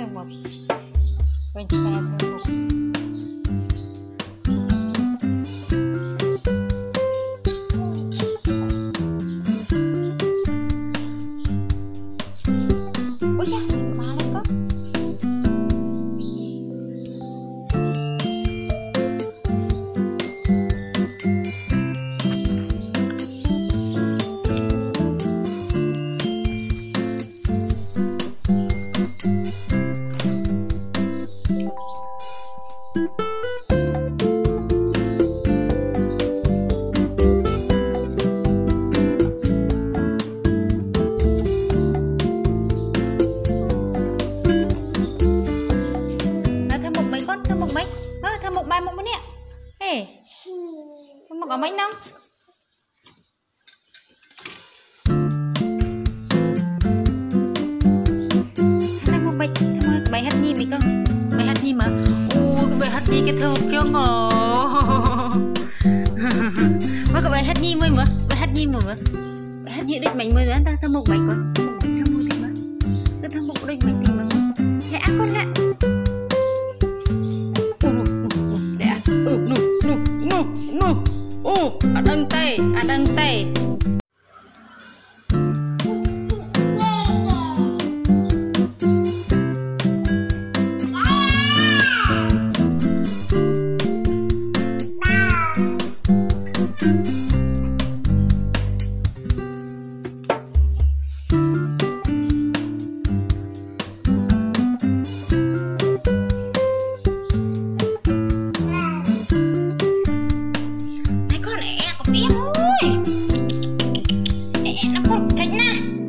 eu gosto. Vou indicar a Ờ, mấy con thơm mộng mấy? À, thơm mộng bài mộng mấy nè? Ê thơm mộng ở mấy năm thơm mộng bài thơm mộng bài hát nhi mấy con? Bài hát nhi mà. Ui cái bài hát nhi cái thơm mục cho ngờ mới cái bài hát nhi mới mà. Bài hát nhi mà mà. Bài hát nhi định mình mới nữa ta thơm mộng mấy con. you tránh còn